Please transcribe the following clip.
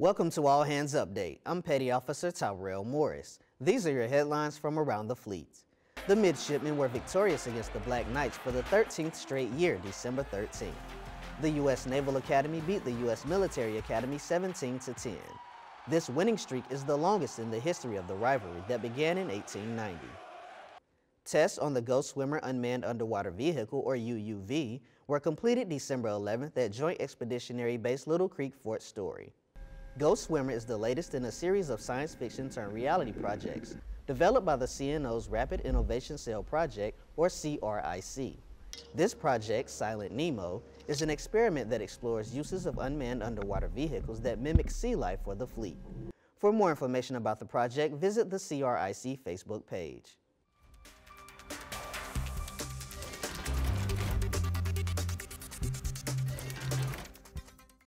Welcome to All Hands Update. I'm Petty Officer Tyrell Morris. These are your headlines from around the fleet. The midshipmen were victorious against the Black Knights for the 13th straight year, December 13th. The U.S. Naval Academy beat the U.S. Military Academy 17 to 10. This winning streak is the longest in the history of the rivalry that began in 1890. Tests on the Ghost Swimmer Unmanned Underwater Vehicle, or UUV, were completed December 11th at Joint Expeditionary Base Little Creek, Fort Story. Ghost Swimmer is the latest in a series of science fiction turned reality projects developed by the CNO's Rapid Innovation Cell Project, or CRIC. This project, Silent Nemo, is an experiment that explores uses of unmanned underwater vehicles that mimic sea life for the fleet. For more information about the project, visit the CRIC Facebook page.